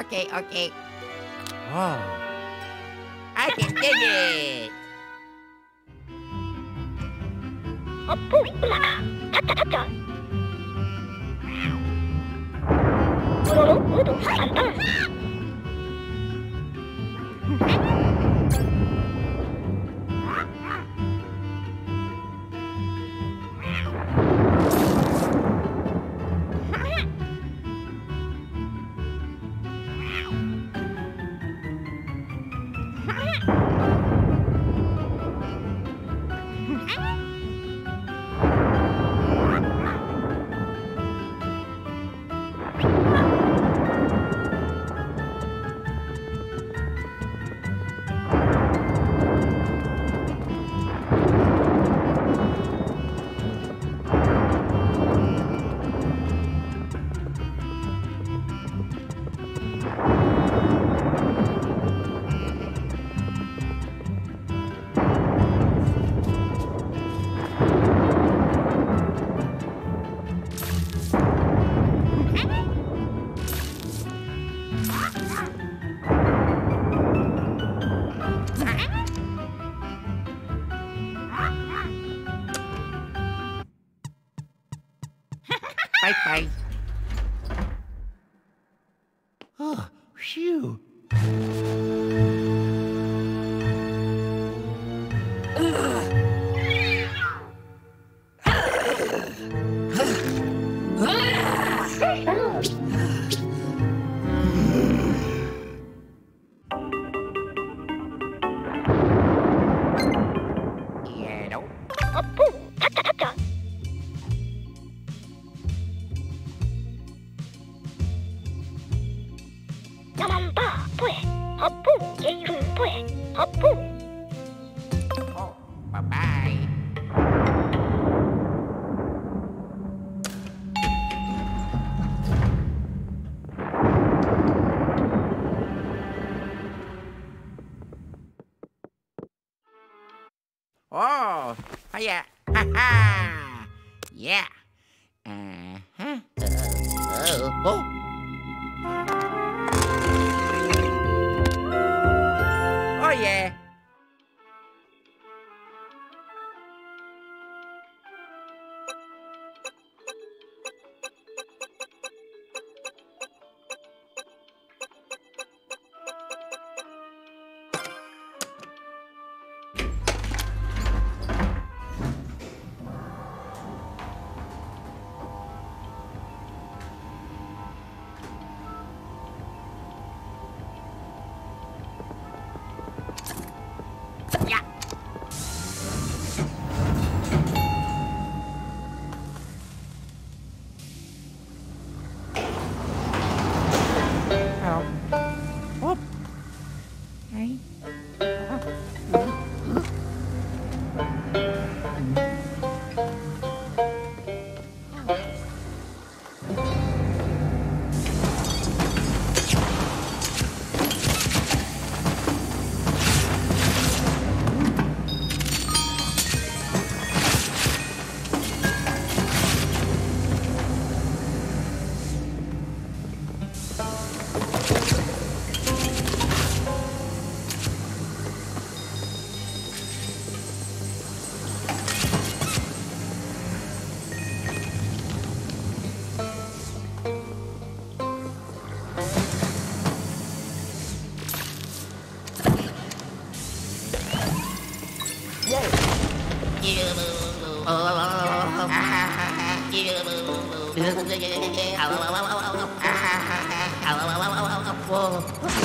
okay, okay. Oh. I can dig it. Oh, 어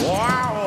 Wow!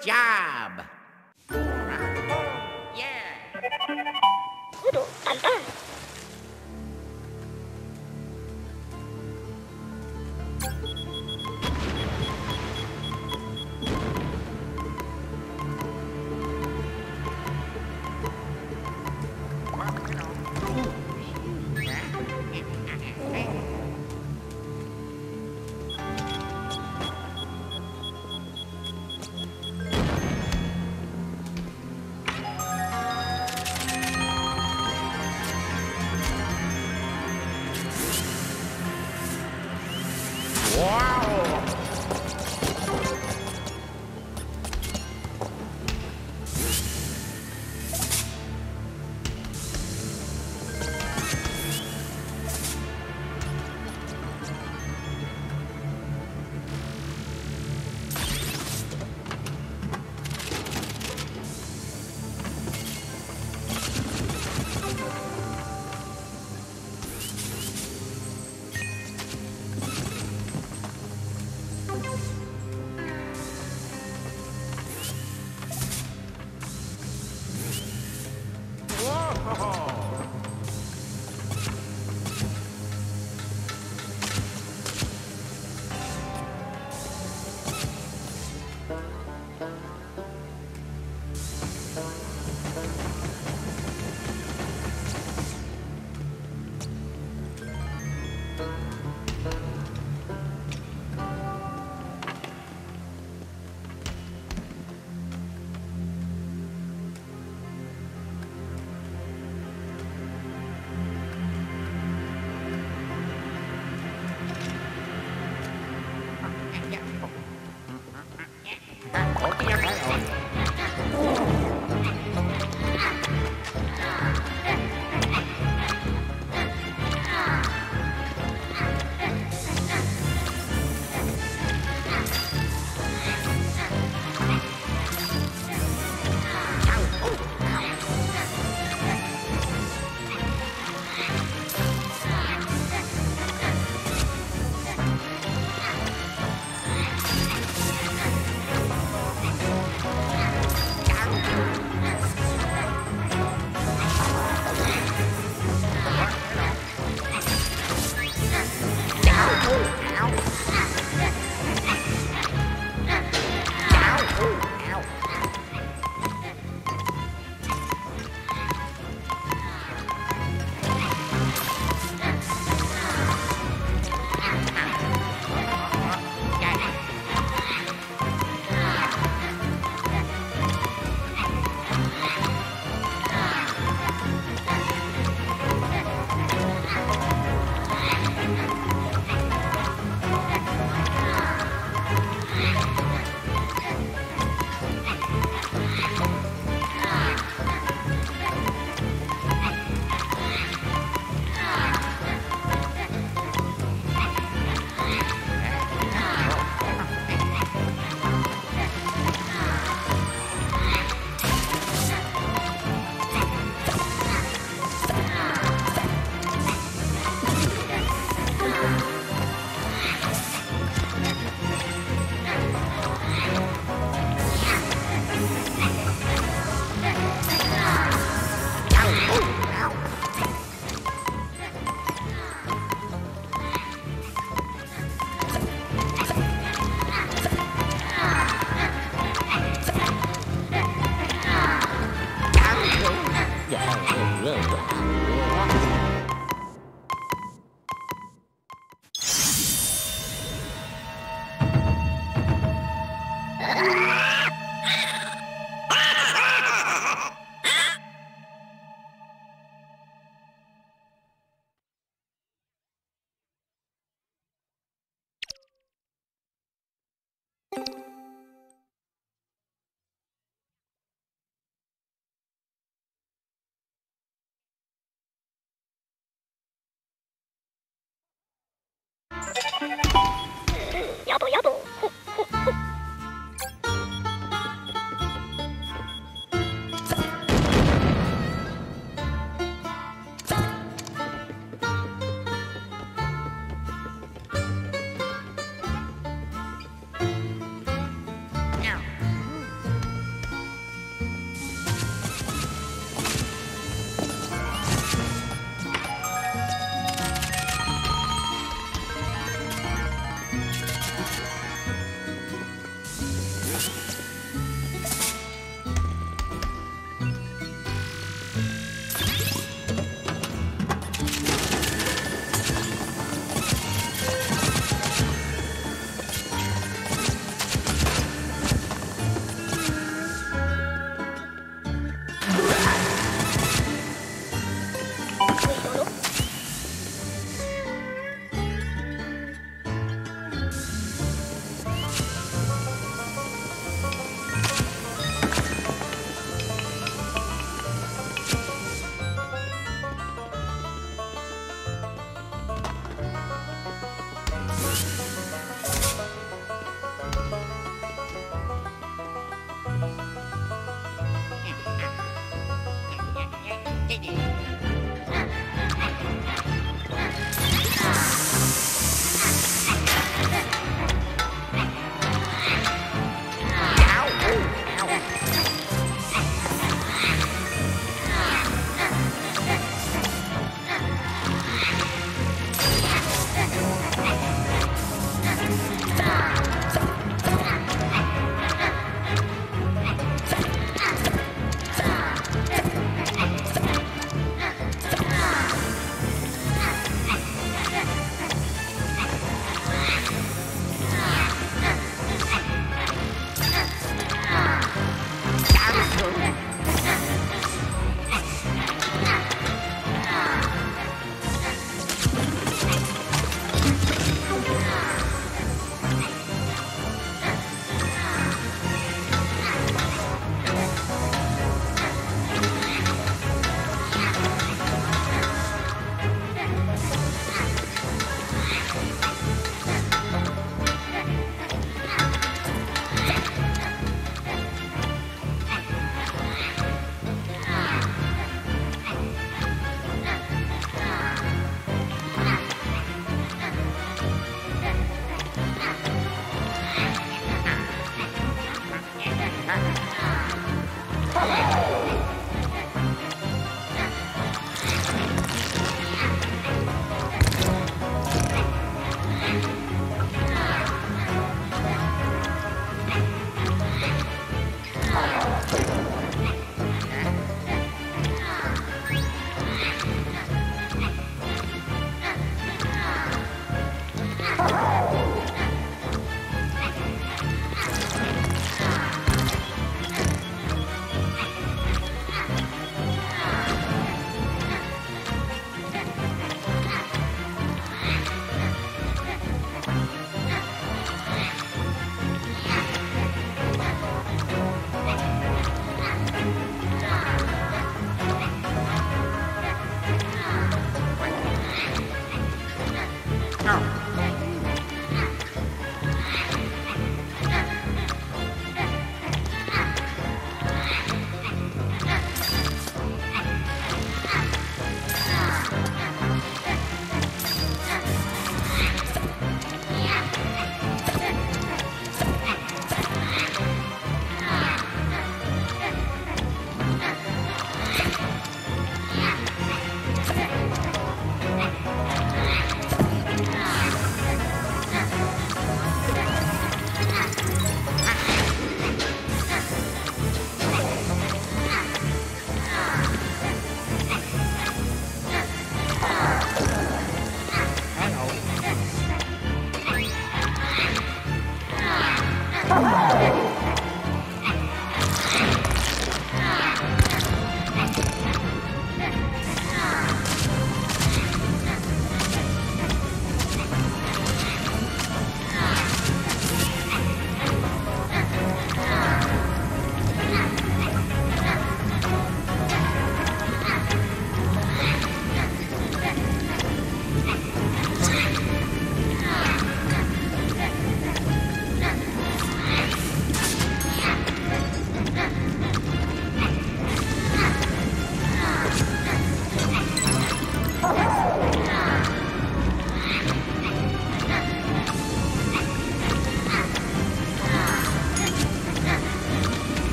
Job.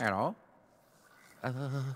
Hello? all. uh,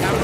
Down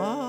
Oh.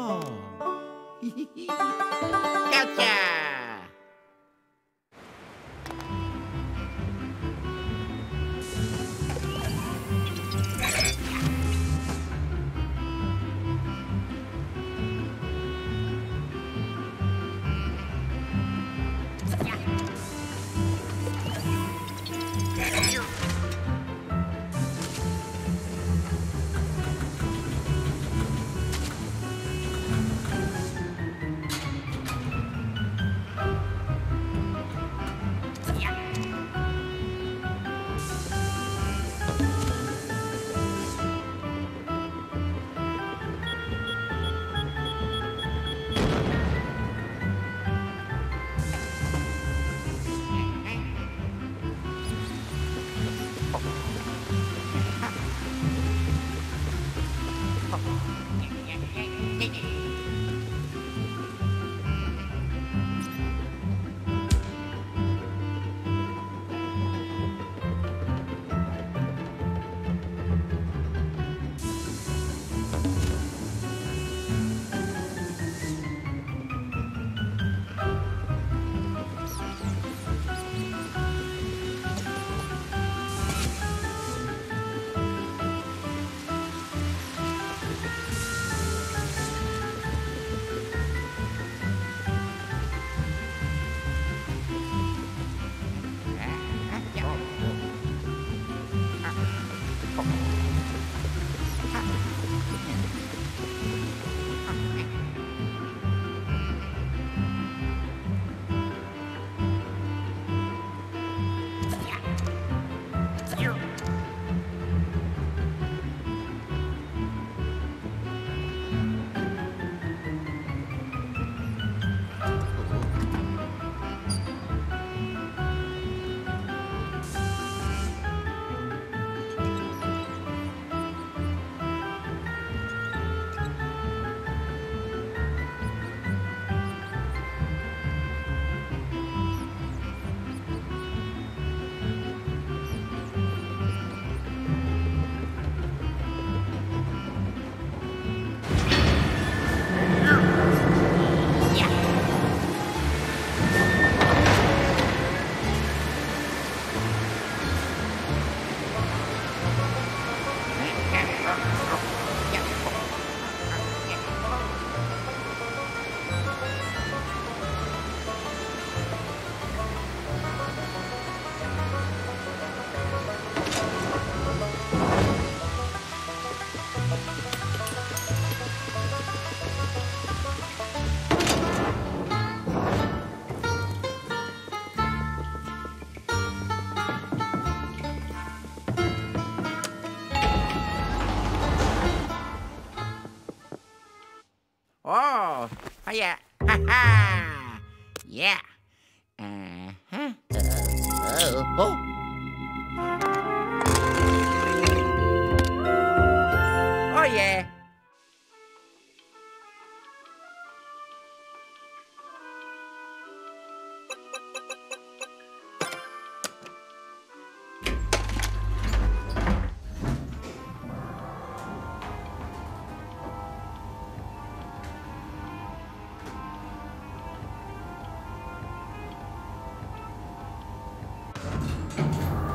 うん。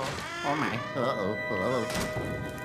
Oh, my. Uh-oh. Uh-oh.